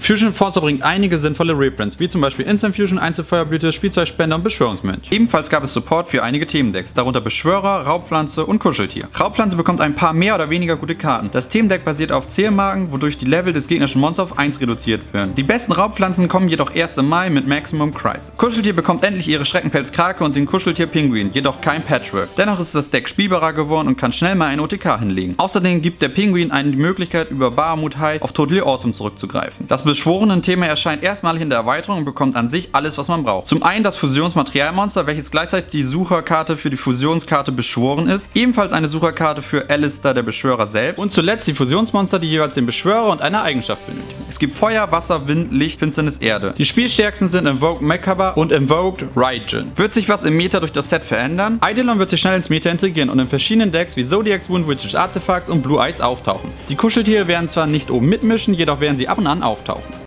Fusion Forcer bringt einige sinnvolle Reprints, wie zum Beispiel Instant Fusion, Einzelfeuerblüte, Spielzeugspender und Beschwörungsmönch. Ebenfalls gab es Support für einige Themendecks, darunter Beschwörer, Raubpflanze und Kuscheltier. Raubpflanze bekommt ein paar mehr oder weniger gute Karten. Das Themendeck basiert auf Zählmarken, wodurch die Level des gegnerischen Monsters auf 1 reduziert werden. Die besten Raubpflanzen kommen jedoch erst im Mai mit Maximum Crisis. Kuscheltier bekommt endlich ihre Schreckenpelz-Krake und den Kuscheltier-Pinguin, jedoch kein Patchwork. Dennoch ist das Deck spielbarer geworden und kann schnell mal ein OTK hinlegen. Außerdem gibt der Pinguin einen die Möglichkeit, über Bahamut High auf Totally Awesome zurückzugreifen. Das Beschworenen-Thema erscheint erstmalig in der Erweiterung und bekommt an sich alles, was man braucht. Zum einen das Fusionsmaterialmonster, welches gleichzeitig die Sucherkarte für die Fusionskarte Beschworen ist, ebenfalls eine Sucherkarte für Alistair, der Beschwörer selbst und zuletzt die Fusionsmonster, die jeweils den Beschwörer und eine Eigenschaft benötigen. Es gibt Feuer, Wasser, Wind, Licht, Finsternis, Erde. Die spielstärksten sind Invoked Mekaba und Invoked Raijin. Wird sich was im Meta durch das Set verändern? Eidolon wird sich schnell ins Meta integrieren und in verschiedenen Decks wie Zodiac's Wound, Witch's Artifacts und Blue Eyes auftauchen. Die Kuscheltiere werden zwar nicht oben mitmischen, jedoch werden sie ab und an auftauchen.